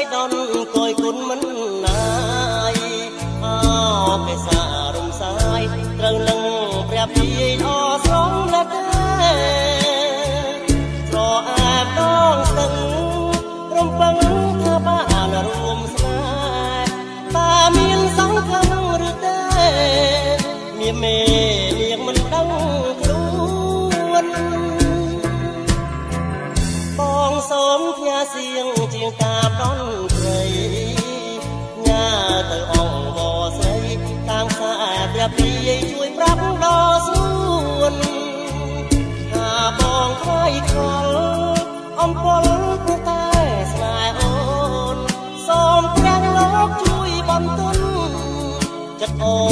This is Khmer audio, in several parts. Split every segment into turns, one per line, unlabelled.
ដោយចៃដនគយគុណមិនណាយអោកេសារំសាយត្រូវនឹងព្រះពីអស្រងလက်ទេស្រអែបដងស្ទឹងរំពឹងធ្វើបានរួមស្នេហ៍តាមានសង្ឃឹមឬទេមានមេនាងមិនដឹងខ្លួន ផ្ញើសៀងជាងតាមដនព្រៃញ៉ាទៅអង្គវស្រីតាមខ្សែព្រះពីជួយប្រាប់ដល់សួនថាបងខ្វាយខ្វល់អំពលព្រោះតែស្នេហ៍អូនសូមព្រះលោកជួយបន្ទន់ចិត្តអូន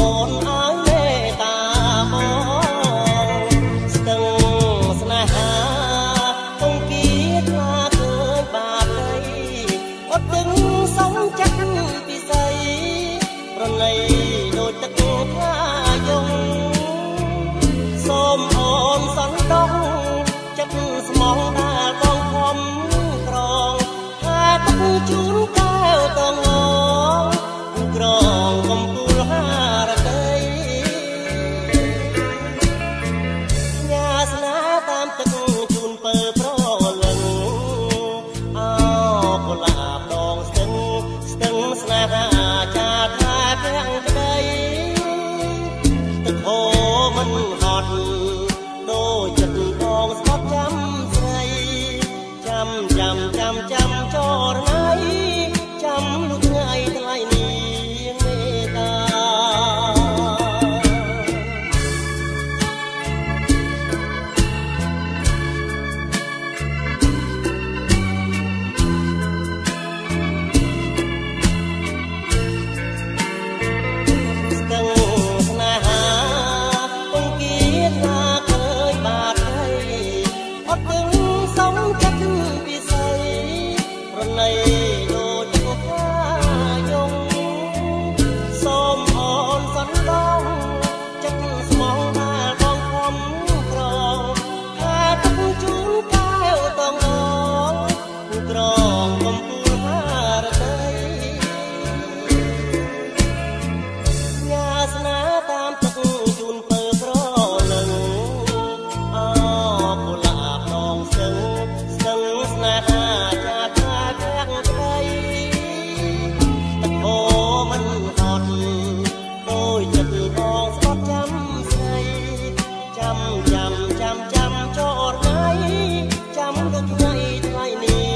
Oh. I. អស្បត់ចាំស្រីចាំចាំចាំចាំចោរណៃចាំដល់ថ្ងៃថ្ងៃនេះ